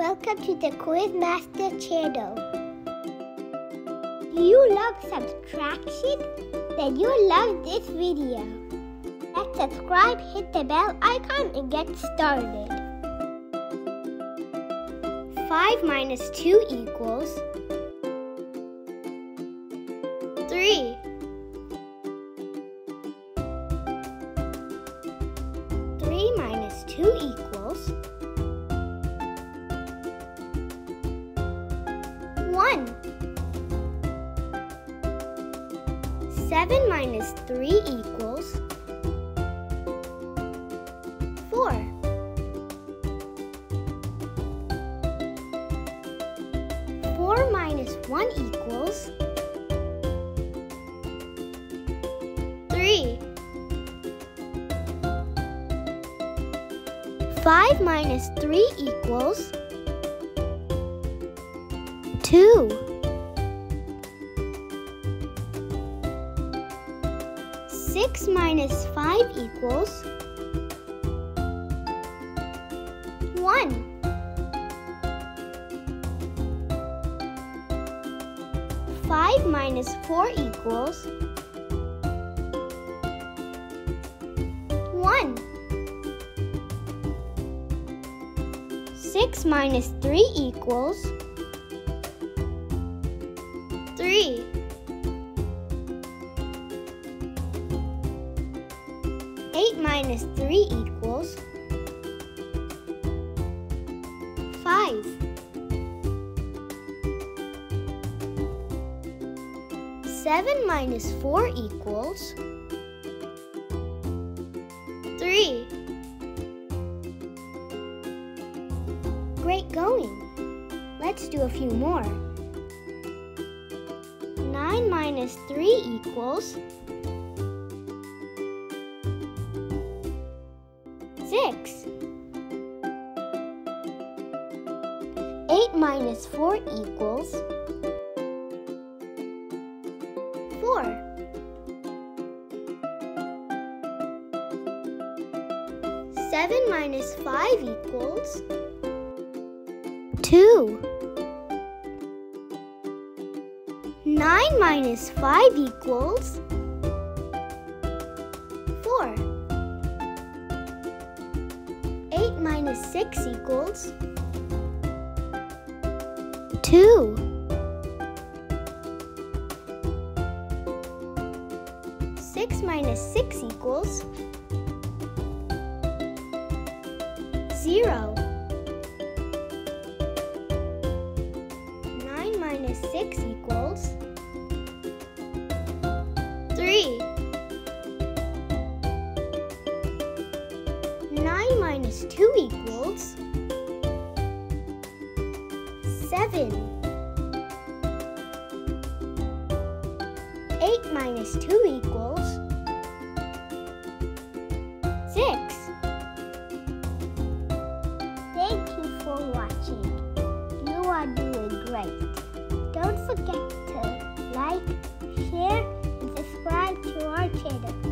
Welcome to the Quizmaster channel. Do you love subtraction? Then you'll love this video. Let's subscribe, hit the bell icon, and get started. 5 minus 2 equals 3. 3 minus 2 equals 7 minus 3 equals 4. 4 minus 1 equals 3. 5 minus 3 equals 2. 6 minus 5 equals 1. 5 minus 4 equals 1. 6 minus 3 equals 3. 8 minus 3 equals 5. 7 minus 4 equals 3. Great going. Let's do a few more. 9 minus 3 equals 6. 8 minus 4 equals 4. 7 minus 5 equals 2. 9 minus 5 equals minus 6 equals 2. 6 minus 6 equals 0. 9 minus 6 equals 9 minus 2 equals 7. 8 minus 2 equals 6. Thank you for watching. You are doing great. Don't forget to like, share, and subscribe to our channel.